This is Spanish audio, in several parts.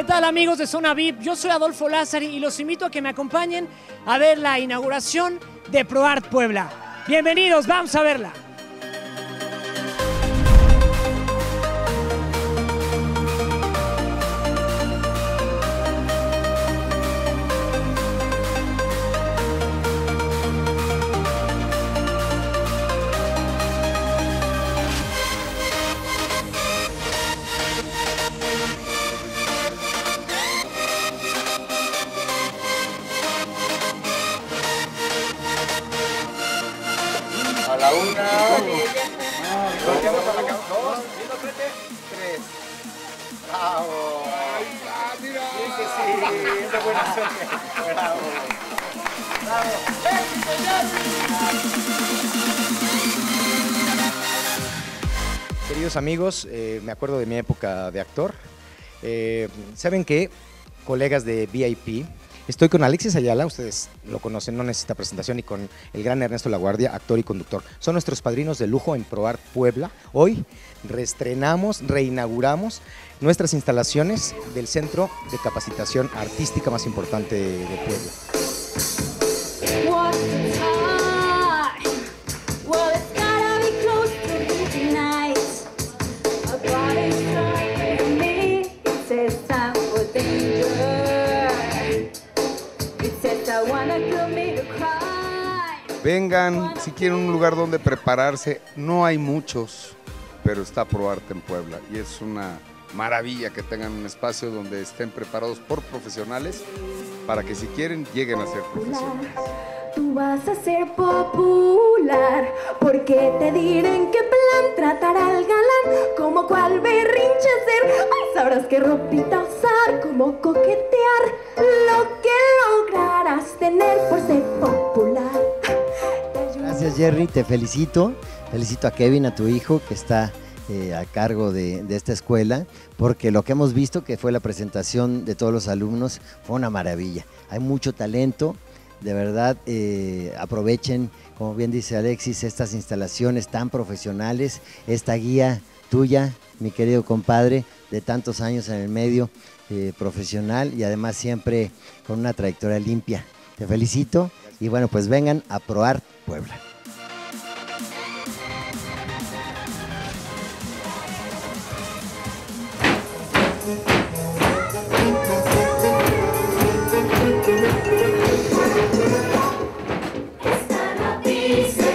¿Qué tal amigos de Zona VIP? Yo soy Adolfo Lázari y los invito a que me acompañen a ver la inauguración de ProArt Puebla. Bienvenidos, vamos a verla. Una. Dos, tres. Bravo. buena suerte. Bravo. Bravo. ¡Éxito, Queridos amigos, eh, me acuerdo de mi época de actor. Eh, Saben que, colegas de VIP, estoy con Alexis Ayala, ustedes lo conocen, no necesita presentación, y con el gran Ernesto Laguardia, actor y conductor. Son nuestros padrinos de lujo en ProArt Puebla. Hoy reestrenamos, reinauguramos nuestras instalaciones del centro de capacitación artística más importante de Puebla. Vengan, si quieren un lugar donde prepararse, no hay muchos, pero está ProArte en Puebla y es una maravilla que tengan un espacio donde estén preparados por profesionales para que si quieren lleguen a ser profesionales. Tú vas a ser popular porque te diré en qué plan tratar al galán, como cuál berrinche hacer. Ay, sabrás qué ropita usar, cómo coquetear, lo que lograrás tener por ser popular. Jerry, te felicito. Felicito a Kevin, a tu hijo que está eh, a cargo de, de esta escuela, porque lo que hemos visto, que fue la presentación de todos los alumnos, fue una maravilla. Hay mucho talento, de verdad eh, aprovechen, como bien dice Alexis, estas instalaciones tan profesionales, esta guía tuya, mi querido compadre, de tantos años en el medio eh, profesional y además siempre con una trayectoria limpia. Te felicito y bueno, pues vengan a probar Puebla. Esta noticia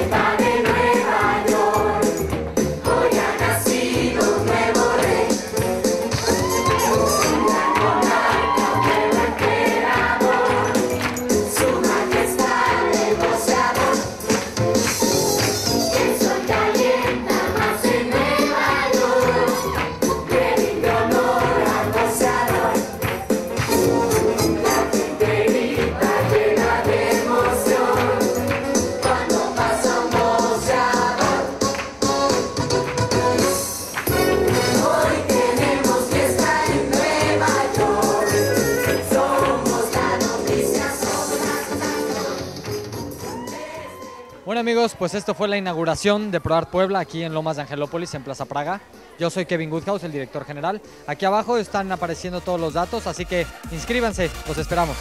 Bueno amigos, pues esto fue la inauguración de ProArt Puebla aquí en Lomas de Angelópolis, en Plaza Praga. Yo soy Kevin Goodhouse, el director general. Aquí abajo están apareciendo todos los datos, así que inscríbanse, los esperamos.